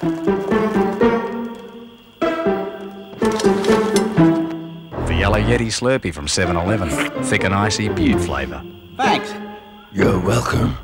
The Yellow Yeti Slurpee from 7 Eleven. Thick and icy, butte flavour. Thanks. You're welcome.